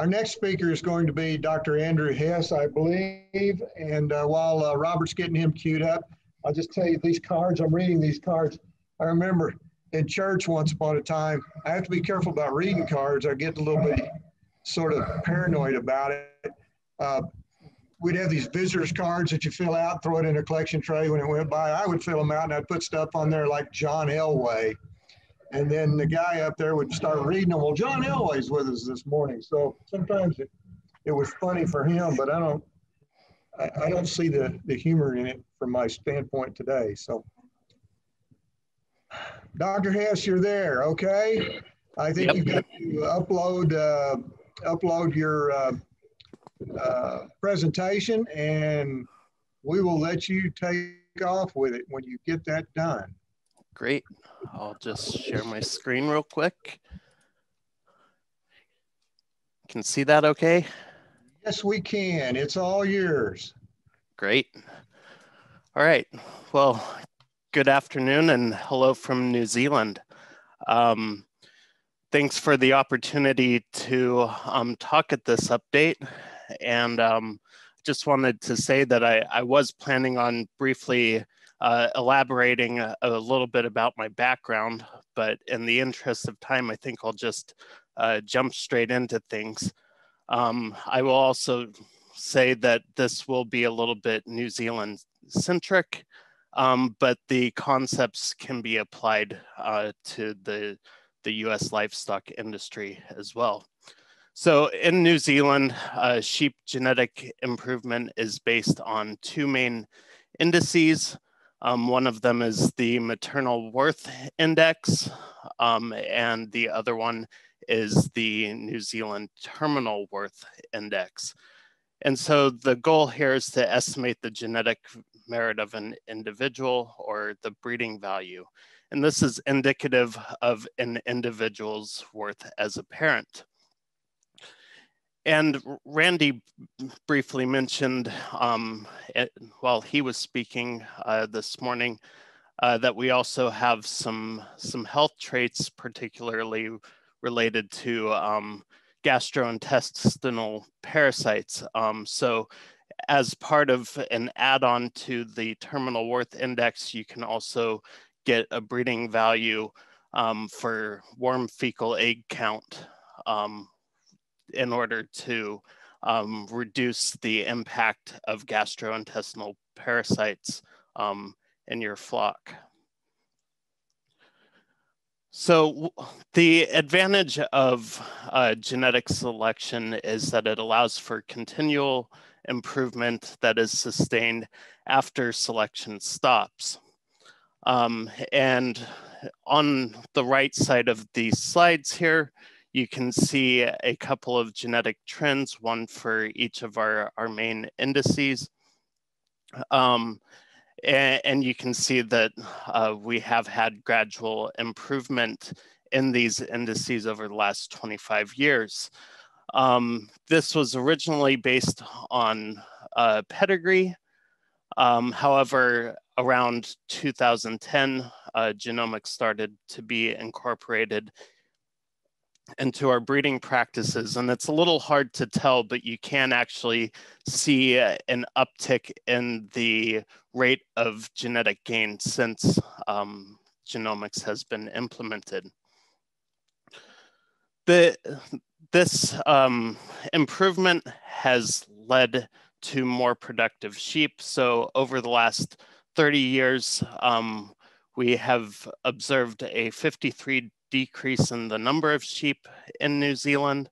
Our next speaker is going to be Dr. Andrew Hess, I believe. And uh, while uh, Robert's getting him queued up, I'll just tell you these cards. I'm reading these cards. I remember in church once upon a time, I have to be careful about reading cards. I get a little bit sort of paranoid about it. Uh, we'd have these visitors cards that you fill out, throw it in a collection tray when it went by. I would fill them out and I'd put stuff on there like John Elway. And then the guy up there would start reading them. Well, John Elway's with us this morning. So sometimes it, it was funny for him, but I don't I, I don't see the, the humor in it from my standpoint today. So Dr. Hess, you're there, okay? I think Yep. you've got to upload uh, upload your uh, uh, presentation and we will let you take off with it when you get that done. Great. I'll just share my screen real quick. Can see that okay? Yes, we can. It's all yours. Great. All right. Well, good afternoon and hello from New Zealand. Um, thanks for the opportunity to um, talk at this update. And um, just wanted to say that I, I was planning on briefly uh, elaborating a, a, little bit about my background, but in the interest of time, I think I'll just uh, jump straight into things. Um, I will also say that this will be a little bit New Zealand centric, um, but the concepts can be applied uh, to the, the US livestock industry as well. So in New Zealand, uh, sheep genetic improvement is based on two main indices. Um, one of them is the maternal worth index, um, and the other one is the New Zealand terminal worth index. And so the goal here is to estimate the genetic merit of an individual or the breeding value. And this is indicative of an individual's worth as a parent. And Randy briefly mentioned um, it, while he was speaking uh, this morning uh, that we also have some, some health traits, particularly related to um, gastrointestinal parasites. Um, so as part of an add-on to the terminal worth index, you can also get a breeding value um, for worm fecal egg count um, in order to um, reduce the impact of gastrointestinal parasites um, in your flock. So the advantage of uh, genetic selection is that it allows for continual improvement that is sustained after selection stops. Um, and on the right side of these slides here, you can see a couple of genetic trends, one for each of our, our main indices. Um, and, and, you can see that uh, we have had gradual improvement in these indices over the last 25 years. Um, this was originally based on uh, pedigree. Um, however, around 2010, uh, genomics started to be incorporated into our breeding practices. And it's a little hard to tell, but you can actually see an uptick in the rate of genetic gain since um, genomics has been implemented. The, this um, improvement has led to more productive sheep. So over the last 30 years, um, we have observed a 53 decrease in the number of sheep in New Zealand.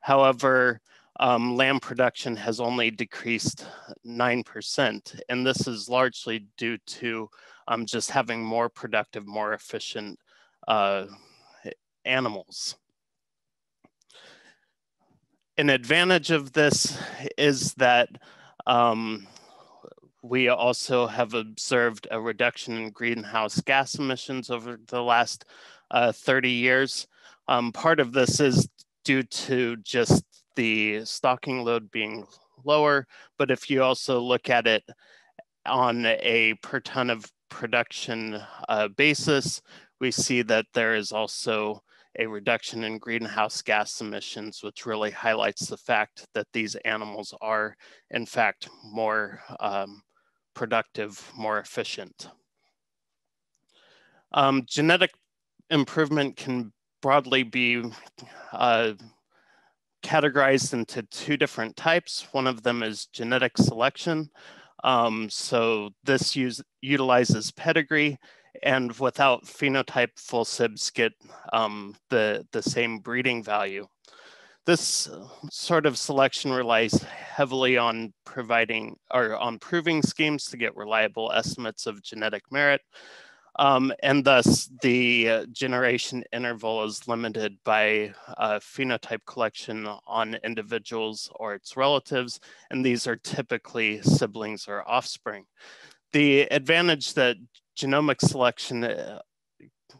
However, um, lamb production has only decreased 9%. And this is largely due to um, just having more productive, more efficient uh, animals. An advantage of this is that um, we also have observed a reduction in greenhouse gas emissions over the last uh, 30 years. Um, part of this is due to just the stocking load being lower, but if you also look at it on a per ton of production uh, basis, we see that there is also a reduction in greenhouse gas emissions, which really highlights the fact that these animals are, in fact, more um, productive, more efficient. Um, genetic improvement can broadly be uh, categorized into two different types. One of them is genetic selection. Um, so this use, utilizes pedigree and without phenotype full sibs get um, the, the same breeding value. This sort of selection relies heavily on providing or on proving schemes to get reliable estimates of genetic merit, um, and thus, the uh, generation interval is limited by uh, phenotype collection on individuals or its relatives, and these are typically siblings or offspring. The advantage that genomic selection uh,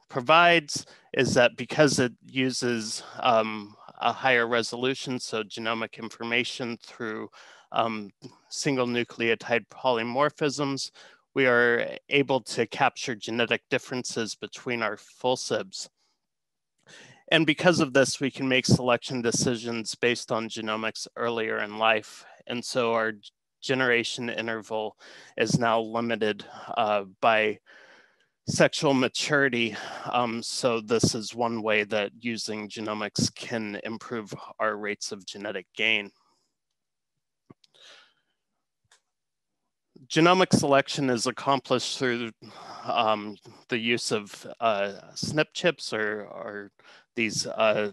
provides is that because it uses um, a higher resolution, so genomic information through um, single nucleotide polymorphisms, we are able to capture genetic differences between our full sibs. And because of this, we can make selection decisions based on genomics earlier in life. And so our generation interval is now limited uh, by sexual maturity. Um, so this is one way that using genomics can improve our rates of genetic gain. Genomic selection is accomplished through um, the use of uh, SNP chips or, or these uh,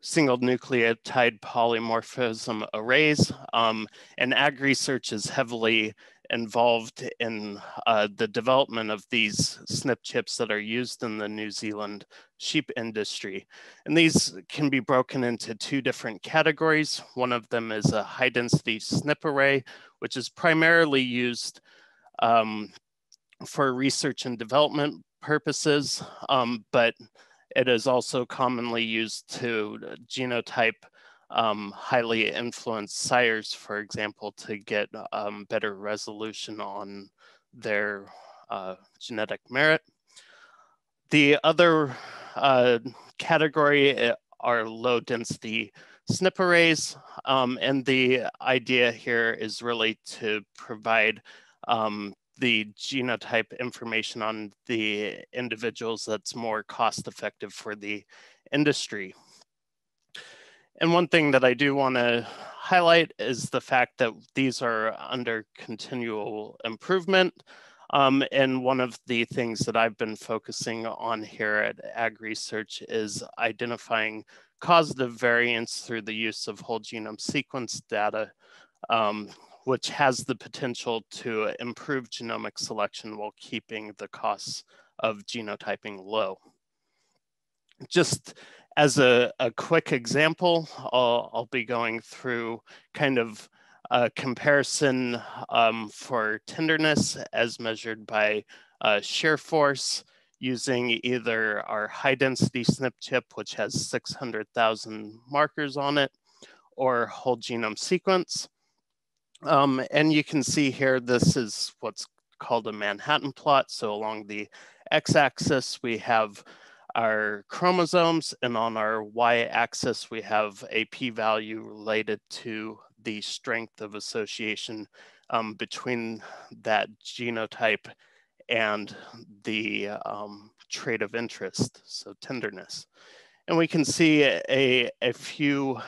single nucleotide polymorphism arrays. Um, and AgResearch is heavily involved in uh, the development of these SNP chips that are used in the New Zealand sheep industry. And these can be broken into two different categories. One of them is a high density SNP array, which is primarily used um, for research and development purposes, um, but it is also commonly used to genotype um, highly influenced sires, for example, to get um, better resolution on their uh, genetic merit. The other uh, category eh, are low density SNP arrays. Um, and the idea here is really to provide um, the genotype information on the individuals that's more cost effective for the industry. And one thing that I do want to highlight is the fact that these are under continual improvement. Um, and one of the things that I've been focusing on here at AgResearch is identifying causative variants through the use of whole genome sequence data, um, which has the potential to improve genomic selection while keeping the costs of genotyping low. Just as a, a quick example, I'll, I'll, be going through kind of a comparison um, for tenderness as measured by uh, shear force using either our high density SNP chip, which has 600,000 markers on it, or whole genome sequence. Um, and you can see here, this is what's called a Manhattan plot. So along the x-axis, we have our chromosomes, and on our y-axis, we have a p-value related to the strength of association um, between that genotype and the um, trait of interest, so tenderness. And we can see a, a few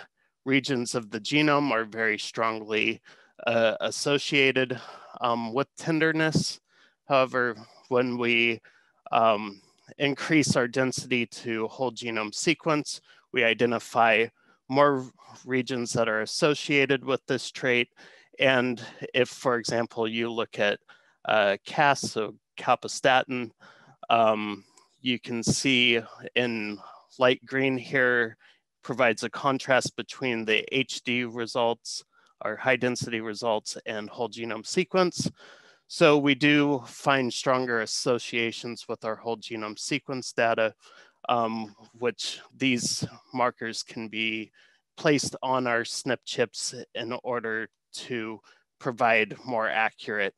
regions of the genome are very strongly uh, associated um, with tenderness. However, when we um, increase our density to whole genome sequence, we identify more regions that are associated with this trait. And if, for example, you look at uh, CAST, so calpastatin, um, you can see in light green here provides a contrast between the HD results, our high density results and whole genome sequence. So we do find stronger associations with our whole genome sequence data, um, which these markers can be placed on our SNP chips in order to provide more accurate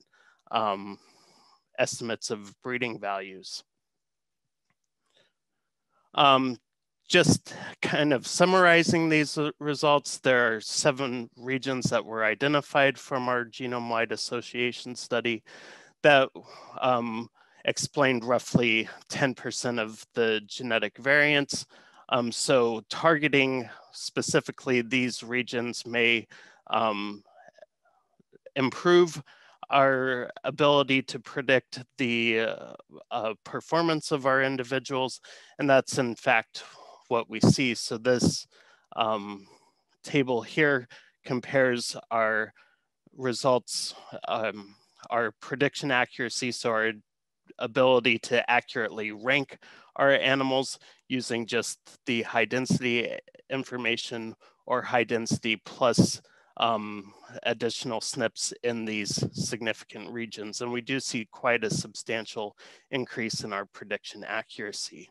um, estimates of breeding values. Um, just kind of summarizing these results, there are seven regions that were identified from our genome-wide association study that um, explained roughly 10% of the genetic variance. Um, so targeting specifically these regions may um, improve our ability to predict the uh, uh, performance of our individuals. And that's in fact what we see. So this um, table here compares our results, um, our prediction accuracy, so our ability to accurately rank our animals using just the high density information or high density plus um, additional SNPs in these significant regions. And we do see quite a substantial increase in our prediction accuracy.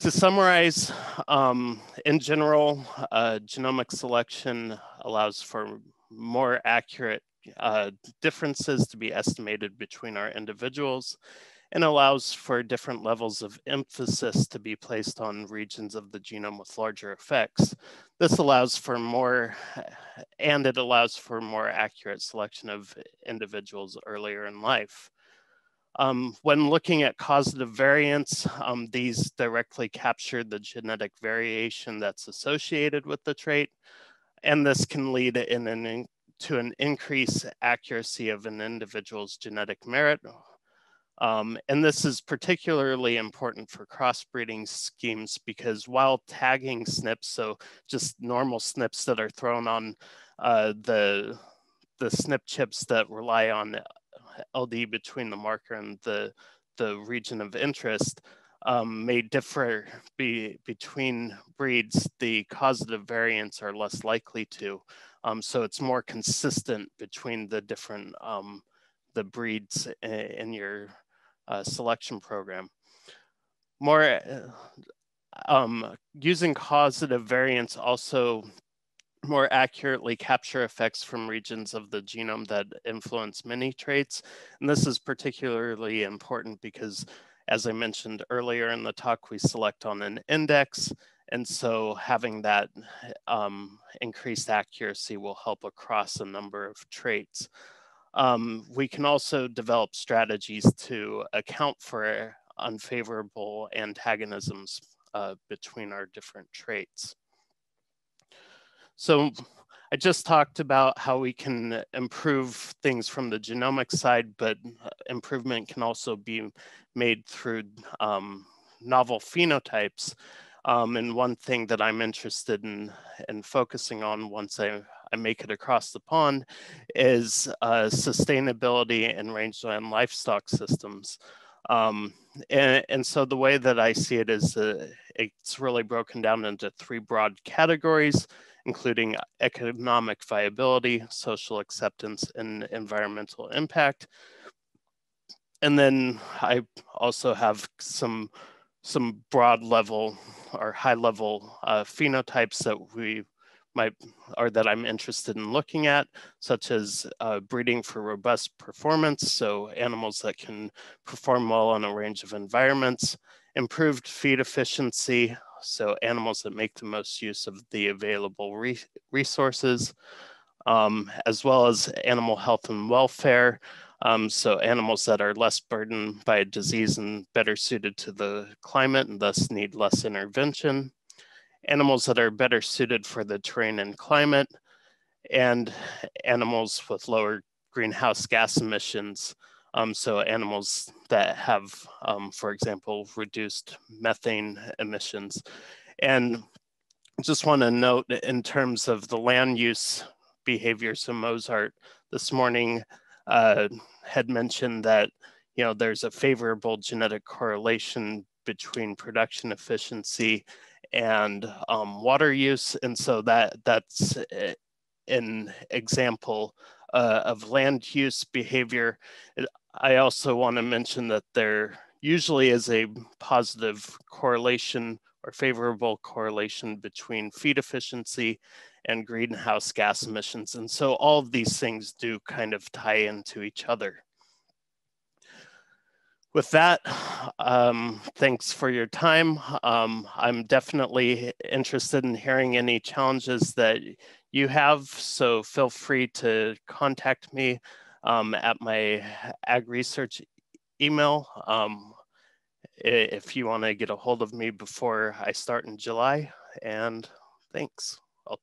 To summarize, um, in general, uh, genomic selection allows for more accurate uh, differences to be estimated between our individuals and allows for different levels of emphasis to be placed on regions of the genome with larger effects. This allows for more, and it allows for more accurate selection of individuals earlier in life. Um, when looking at causative variants, um, these directly capture the genetic variation that's associated with the trait, and this can lead in an, to an increased accuracy of an individual's genetic merit. Um, and this is particularly important for crossbreeding schemes because while tagging SNPs, so just normal SNPs that are thrown on uh, the, the SNP chips that rely on LD between the marker and the, the region of interest um, may differ be, between breeds, the causative variants are less likely to. Um, so it's more consistent between the different um, the breeds in your uh, selection program. More uh, um, using causative variants also more accurately capture effects from regions of the genome that influence many traits. And this is particularly important because as I mentioned earlier in the talk, we select on an index. And so having that um, increased accuracy will help across a number of traits. Um, we can also develop strategies to account for unfavorable antagonisms uh, between our different traits. So I just talked about how we can improve things from the genomic side, but uh, improvement can also be made through um, novel phenotypes. Um, and one thing that I'm interested in, in focusing on once I I make it across the pond is uh, sustainability and rangeland livestock systems. Um, and, and, so the way that I see it is uh, it's really broken down into three broad categories, including economic viability, social acceptance, and environmental impact. And then I also have some some broad level or high level uh, phenotypes that we might or that I'm interested in looking at, such as uh, breeding for robust performance, so animals that can perform well in a range of environments, improved feed efficiency, so animals that make the most use of the available re resources, um, as well as animal health and welfare, um, so animals that are less burdened by disease and better suited to the climate and thus need less intervention animals that are better suited for the terrain and climate, and animals with lower greenhouse gas emissions. Um, so animals that have, um, for example, reduced methane emissions. And just want to note in terms of the land use behavior, so Mozart this morning uh, had mentioned that you know there's a favorable genetic correlation between production efficiency and um, water use. And so that that's eh, an example uh, of land use behavior. I also want to mention that there usually is a positive correlation or favorable correlation between feed efficiency and greenhouse gas emissions. And so all of these things do kind of tie into each other. With that, um, thanks for your time. Um, I'm definitely interested in hearing any challenges that you have, so feel free to contact me um, at my AgResearch email um, if you want to get a hold of me before I start in July. And thanks. I'll